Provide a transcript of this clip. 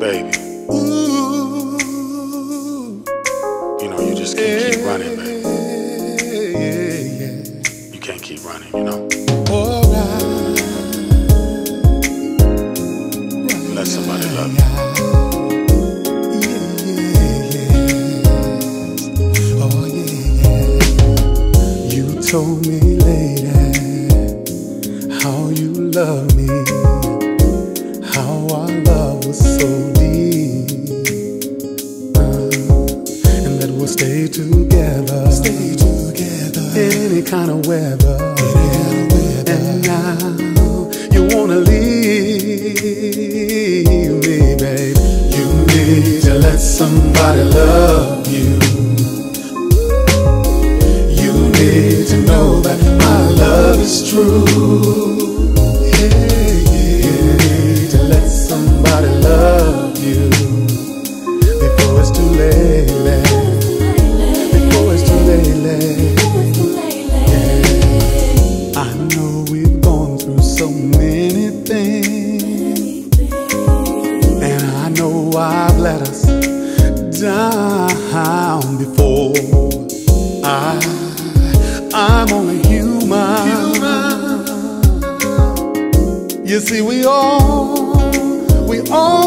Baby, Ooh, you know, you just can't keep running, baby. yeah, yeah. You can't keep running, you know? Alright. Let somebody love you. Yeah, yeah, yeah. Oh, yeah. You told me later how you love me, how our love was so together, stay together, any kind of weather. And now you wanna leave me, babe. You need to let somebody love many things, and I know I've let us down before. I, I'm only human. You see, we all, we all